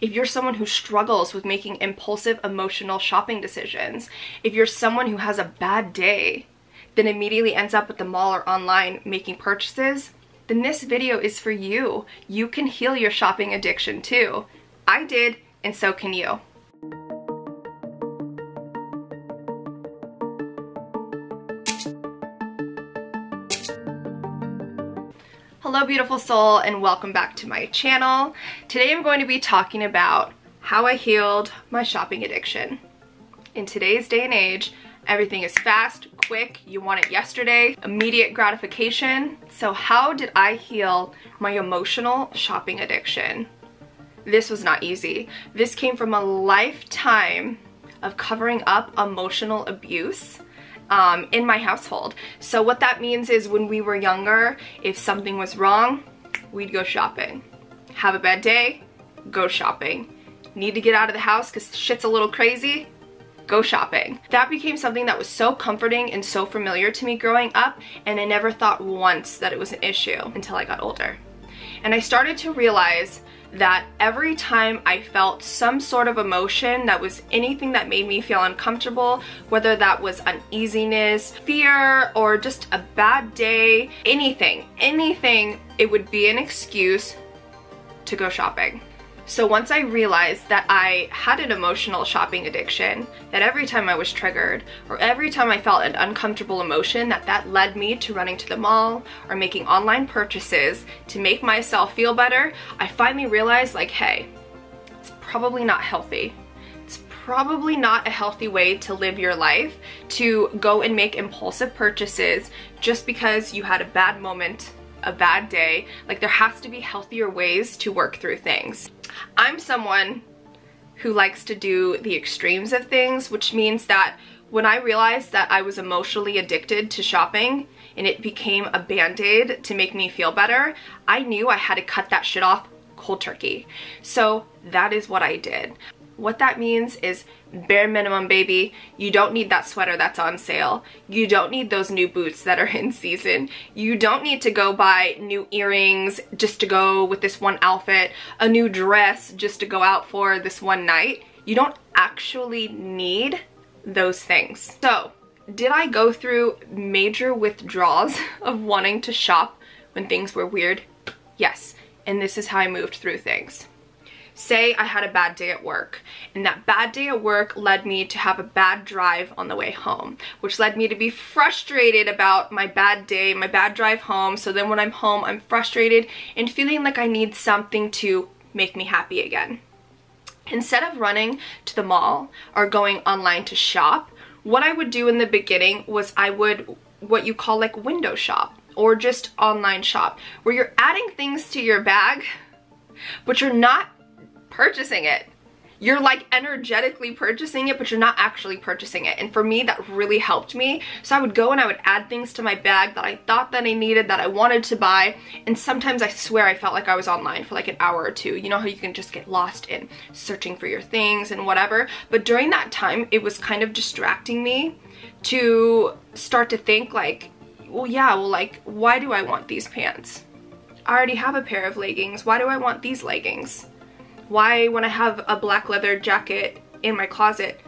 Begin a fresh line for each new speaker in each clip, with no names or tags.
if you're someone who struggles with making impulsive emotional shopping decisions, if you're someone who has a bad day, then immediately ends up at the mall or online making purchases, then this video is for you. You can heal your shopping addiction too. I did, and so can you. Hello beautiful soul and welcome back to my channel. Today I'm going to be talking about how I healed my shopping addiction. In today's day and age, everything is fast, quick, you want it yesterday, immediate gratification. So how did I heal my emotional shopping addiction? This was not easy. This came from a lifetime of covering up emotional abuse um, in my household. So what that means is when we were younger, if something was wrong, we'd go shopping. Have a bad day, go shopping. Need to get out of the house because shit's a little crazy, go shopping. That became something that was so comforting and so familiar to me growing up and I never thought once that it was an issue until I got older. And I started to realize that every time I felt some sort of emotion that was anything that made me feel uncomfortable, whether that was uneasiness, fear, or just a bad day, anything, anything, it would be an excuse to go shopping. So once I realized that I had an emotional shopping addiction, that every time I was triggered or every time I felt an uncomfortable emotion that that led me to running to the mall or making online purchases to make myself feel better, I finally realized like, hey, it's probably not healthy It's probably not a healthy way to live your life to go and make impulsive purchases just because you had a bad moment a bad day. Like there has to be healthier ways to work through things. I'm someone who likes to do the extremes of things, which means that when I realized that I was emotionally addicted to shopping and it became a band-aid to make me feel better, I knew I had to cut that shit off cold turkey. So that is what I did. What that means is bare minimum, baby. You don't need that sweater that's on sale. You don't need those new boots that are in season. You don't need to go buy new earrings just to go with this one outfit, a new dress just to go out for this one night. You don't actually need those things. So, did I go through major withdrawals of wanting to shop when things were weird? Yes, and this is how I moved through things say I had a bad day at work and that bad day at work led me to have a bad drive on the way home which led me to be frustrated about my bad day my bad drive home. So then when I'm home I'm frustrated and feeling like I need something to make me happy again. Instead of running to the mall or going online to shop what I would do in the beginning was I would what you call like window shop or just online shop where you're adding things to your bag but you're not purchasing it. You're like energetically purchasing it, but you're not actually purchasing it. And for me, that really helped me. So I would go and I would add things to my bag that I thought that I needed, that I wanted to buy. And sometimes I swear I felt like I was online for like an hour or two. You know how you can just get lost in searching for your things and whatever. But during that time, it was kind of distracting me to start to think like, well, yeah, well, like, why do I want these pants? I already have a pair of leggings. Why do I want these leggings? Why, when I have a black leather jacket in my closet,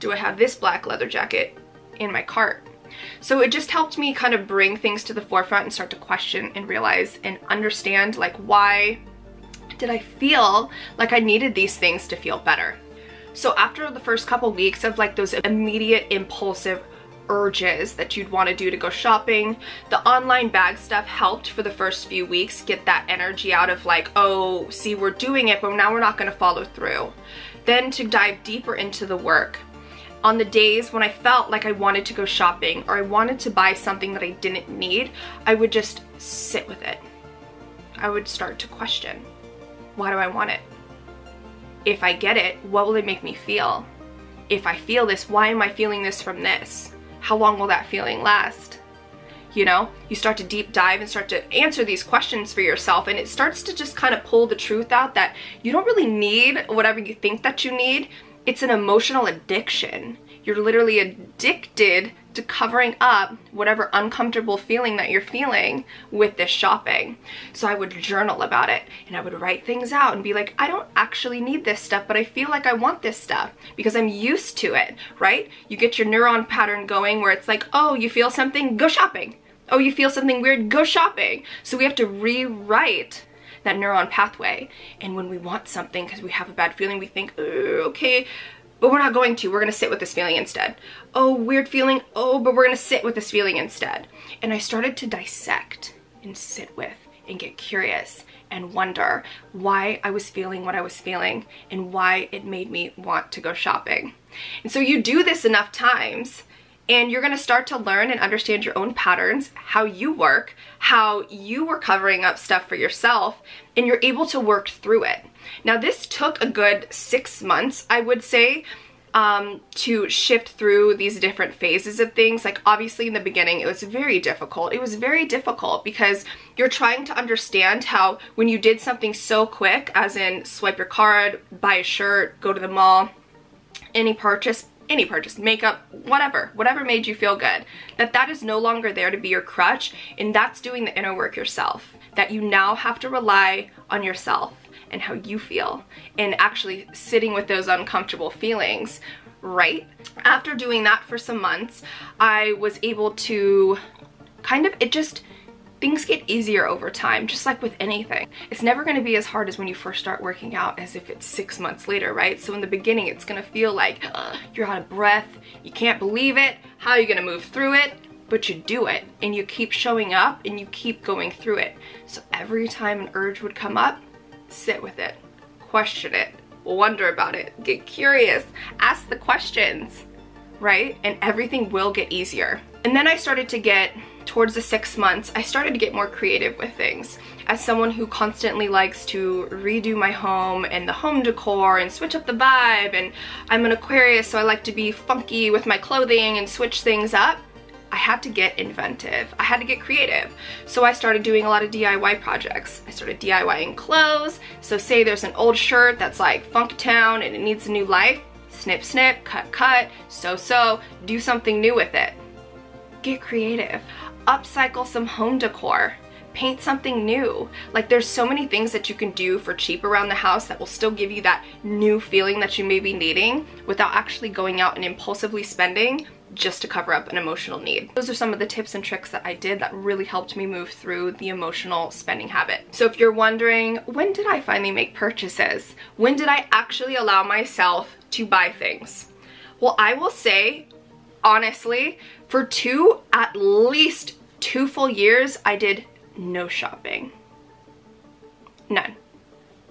do I have this black leather jacket in my cart? So it just helped me kind of bring things to the forefront and start to question and realize and understand like why did I feel like I needed these things to feel better. So after the first couple weeks of like those immediate impulsive urges that you'd want to do to go shopping. The online bag stuff helped for the first few weeks get that energy out of like, oh, see, we're doing it, but now we're not going to follow through. Then to dive deeper into the work. On the days when I felt like I wanted to go shopping or I wanted to buy something that I didn't need, I would just sit with it. I would start to question, why do I want it? If I get it, what will it make me feel? If I feel this, why am I feeling this from this? How long will that feeling last? You know, you start to deep dive and start to answer these questions for yourself and it starts to just kind of pull the truth out that you don't really need whatever you think that you need. It's an emotional addiction. You're literally addicted to covering up whatever uncomfortable feeling that you're feeling with this shopping. So I would journal about it and I would write things out and be like, I don't actually need this stuff, but I feel like I want this stuff because I'm used to it, right? You get your neuron pattern going where it's like, oh, you feel something, go shopping. Oh, you feel something weird, go shopping. So we have to rewrite that neuron pathway. And when we want something because we have a bad feeling, we think, okay, but we're not going to. We're going to sit with this feeling instead. Oh, weird feeling. Oh, but we're going to sit with this feeling instead. And I started to dissect and sit with and get curious and wonder why I was feeling what I was feeling and why it made me want to go shopping. And so you do this enough times and you're gonna start to learn and understand your own patterns, how you work, how you were covering up stuff for yourself, and you're able to work through it. Now this took a good six months, I would say, um, to shift through these different phases of things. Like obviously in the beginning, it was very difficult. It was very difficult because you're trying to understand how when you did something so quick, as in swipe your card, buy a shirt, go to the mall, any purchase, any purchase, makeup, whatever, whatever made you feel good, that that is no longer there to be your crutch and that's doing the inner work yourself. That you now have to rely on yourself and how you feel and actually sitting with those uncomfortable feelings, right? After doing that for some months, I was able to kind of, it just, things get easier over time, just like with anything. It's never gonna be as hard as when you first start working out as if it's six months later, right? So in the beginning, it's gonna feel like you're out of breath, you can't believe it, how are you gonna move through it? But you do it and you keep showing up and you keep going through it. So every time an urge would come up, sit with it, question it, wonder about it, get curious, ask the questions, right? And everything will get easier. And then I started to get towards the six months, I started to get more creative with things. As someone who constantly likes to redo my home and the home decor and switch up the vibe and I'm an Aquarius so I like to be funky with my clothing and switch things up, I had to get inventive. I had to get creative. So I started doing a lot of DIY projects. I started DIYing clothes. So say there's an old shirt that's like Funktown and it needs a new life. Snip, snip, cut, cut, sew, sew, do something new with it. Get creative upcycle some home decor paint something new. Like there's so many things that you can do for cheap around the house that will still give you that new feeling that you may be needing without actually going out and impulsively spending just to cover up an emotional need. Those are some of the tips and tricks that I did that really helped me move through the emotional spending habit. So if you're wondering, when did I finally make purchases? When did I actually allow myself to buy things? Well, I will say, honestly, for two, at least two full years, I did no shopping. None.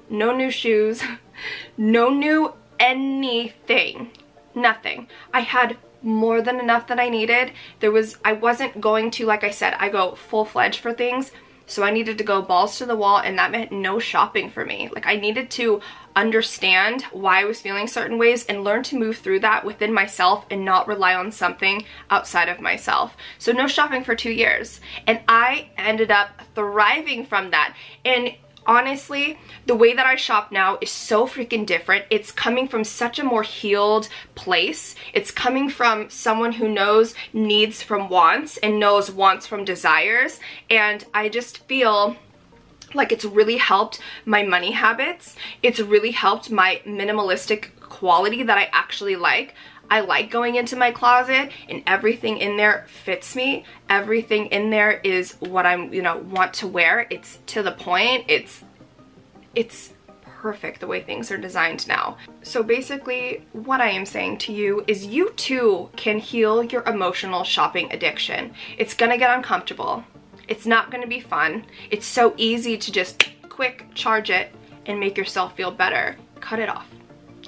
No new shoes, no new anything, nothing. I had more than enough that I needed. There was, I wasn't going to, like I said, I go full-fledged for things. So I needed to go balls to the wall and that meant no shopping for me. Like I needed to understand why I was feeling certain ways and learn to move through that within myself and not rely on something outside of myself. So no shopping for two years. And I ended up thriving from that. And honestly, the way that I shop now is so freaking different. It's coming from such a more healed place. It's coming from someone who knows needs from wants and knows wants from desires. And I just feel like it's really helped my money habits. It's really helped my minimalistic quality that I actually like. I like going into my closet and everything in there fits me. Everything in there is what I'm, you know, want to wear. It's to the point. It's, it's perfect the way things are designed now. So basically what I am saying to you is you too can heal your emotional shopping addiction. It's gonna get uncomfortable. It's not gonna be fun. It's so easy to just quick charge it and make yourself feel better. Cut it off.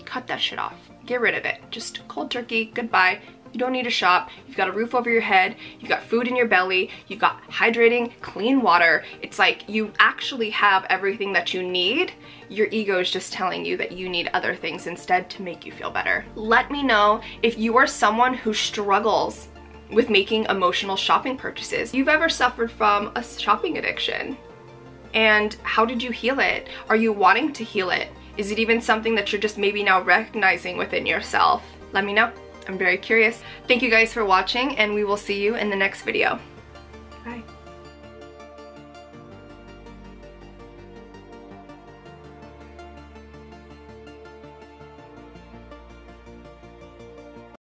Cut that shit off get rid of it. Just cold turkey, goodbye. You don't need to shop. You've got a roof over your head. You've got food in your belly. You've got hydrating, clean water. It's like you actually have everything that you need. Your ego is just telling you that you need other things instead to make you feel better. Let me know if you are someone who struggles with making emotional shopping purchases. You've ever suffered from a shopping addiction? And how did you heal it? Are you wanting to heal it? Is it even something that you're just maybe now recognizing within yourself? Let me know. I'm very curious. Thank you guys for watching and we will see you in the next video.